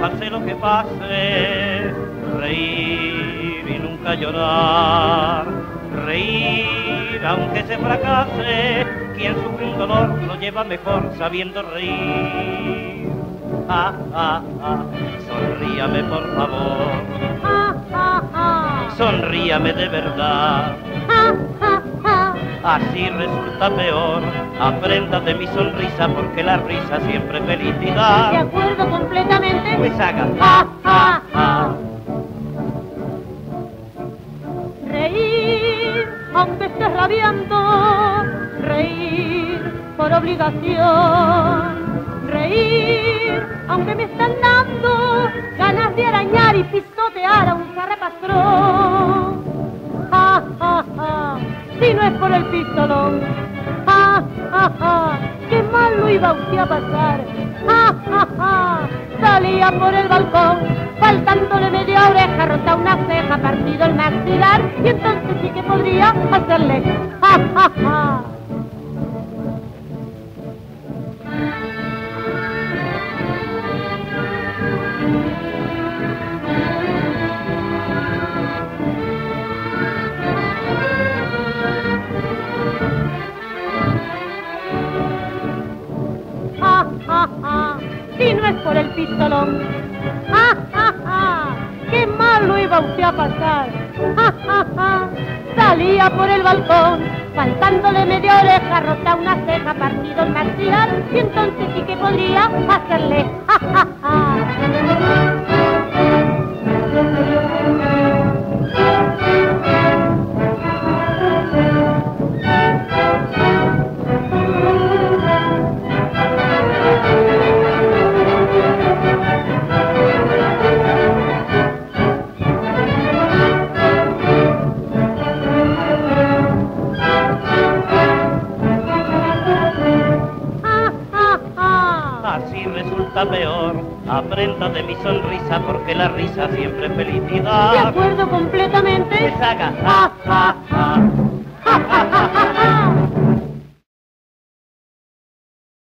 pase lo que pase, reír y nunca llorar, reír aunque se fracase, quien sufre un dolor lo lleva mejor sabiendo reír. Ah, ah, ah, sonríame por favor, sonríame de verdad. Así resulta peor, aprenda de mi sonrisa porque la risa siempre es felicidad. Reír, aunque estés rabiando, reír por obligación. Reír, aunque me están dando ganas de arañar y pisotear a un zarrapastrón. Ja, ja, ja, si no es por el pistolón. Ja, ja, ja, qué mal lo iba usted a pasar. Ja, ja, ja, salía por el balcón, faltándole media oreja, rota una ceja, partido el maxilar, y entonces sí que podría hacerle. Ja, ja, ja. Si no es por el pistolón. Ja, ja, ja, qué mal lo iba usted a pasar. Ja, ja, ja, salía por el balcón, faltándole media oreja, rota una ceja, partido el maxilar, y entonces sí que podría hacerle. Ja, ja, ja. Así resulta peor. Aprenda de mi sonrisa porque la risa siempre es De felicidad. acuerdo completamente. Pues haga. Ja,